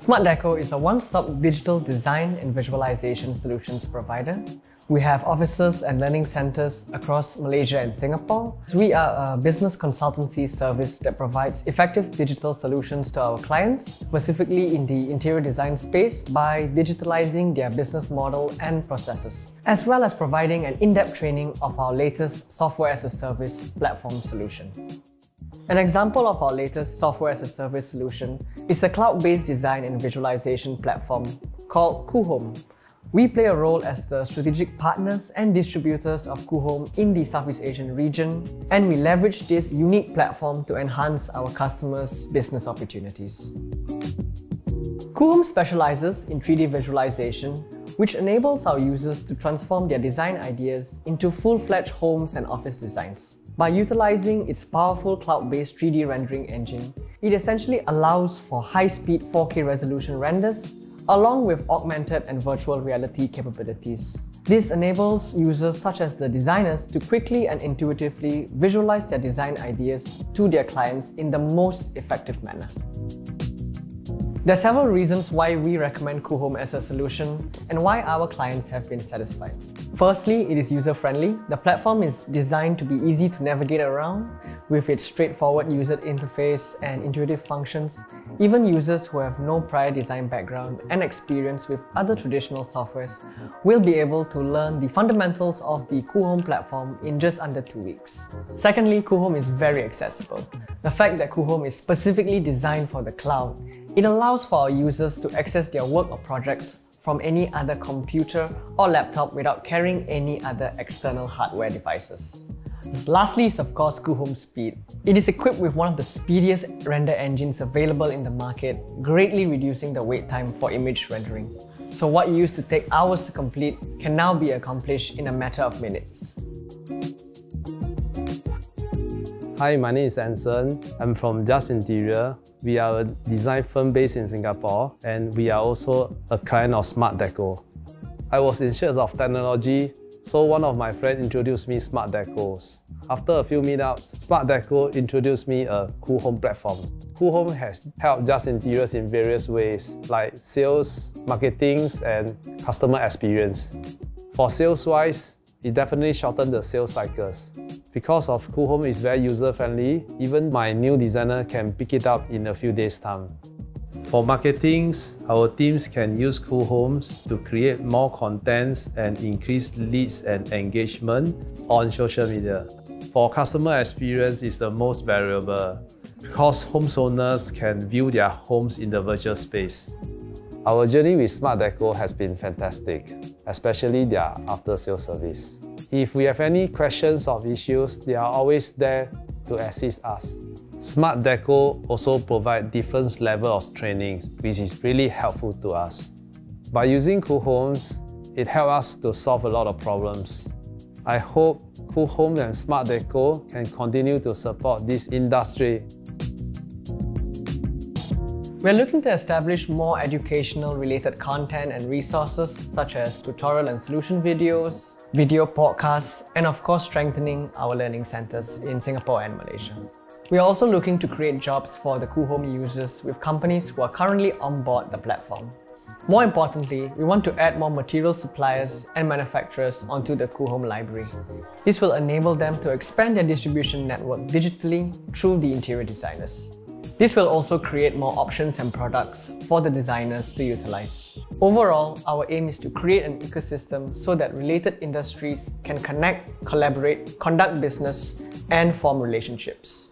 Smart Decor is a one-stop digital design and visualization solutions provider. We have offices and learning centers across Malaysia and Singapore. We are a business consultancy service that provides effective digital solutions to our clients, specifically in the interior design space by digitalizing their business model and processes, as well as providing an in-depth training of our latest software as a service platform solution. An example of our latest software as a service solution is a cloud-based design and visualization platform called Coohom. We play a role as the strategic partners and distributors of Coohom in the Southeast Asian region, and we leverage this unique platform to enhance our customers' business opportunities. Coohom specializes in 3D visualization, which enables our users to transform their design ideas into full-fledged homes and office designs. By utilizing its powerful cloud-based 3D rendering engine, it essentially allows for high-speed 4K resolution renders along with augmented and virtual reality capabilities. This enables users such as the designers to quickly and intuitively visualize their design ideas to their clients in the most effective manner. There are several reasons why we recommend Coohom as a solution and why our clients have been satisfied. Firstly, it is user-friendly. The platform is designed to be easy to navigate around with its straightforward user interface and intuitive functions. Even users who have no prior design background and experience with other traditional softwares will be able to learn the fundamentals of the Coohom platform in just under two weeks. Secondly, Coohom is very accessible. The fact that Coohom is specifically designed for the cloud, it allows for our users to access their work or projects from any other computer or laptop without carrying any other external hardware devices. Lastly is of course Coohom Speed. It is equipped with one of the speediest render engines available in the market, greatly reducing the wait time for image rendering. So what used to take hours to complete can now be accomplished in a matter of minutes. Hi, my name is Anson. I'm from Just Interior. We are a design firm based in Singapore and we are also a client of Smart Decor. I was in search of technology, so one of my friends introduced me Smart Decors. After a few meetups, Smart Decor introduced me a Coohom platform. Coohom has helped Just Interiors in various ways, like sales, marketing, and customer experience. For sales-wise, it definitely shortened the sales cycles. Because of Coohom is very user-friendly, even my new designer can pick it up in a few days' time. For marketing, our teams can use Coohoms to create more contents and increase leads and engagement on social media. For customer experience is the most valuable because home owners can view their homes in the virtual space. Our journey with Smart Decor has been fantastic, especially their after-sales service. If we have any questions or issues, they are always there to assist us. Smart Decor also provide different levels of training, which is really helpful to us. By using Coohoms, it helps us to solve a lot of problems. I hope Coohom and Smart Decor can continue to support this industry we're looking to establish more educational related content and resources such as tutorial and solution videos, video podcasts, and of course strengthening our learning centers in Singapore and Malaysia. We are also looking to create jobs for the Coohom users with companies who are currently on board the platform. More importantly, we want to add more material suppliers and manufacturers onto the Coohom library. This will enable them to expand their distribution network digitally through the interior designers. This will also create more options and products for the designers to utilize. Overall, our aim is to create an ecosystem so that related industries can connect, collaborate, conduct business, and form relationships.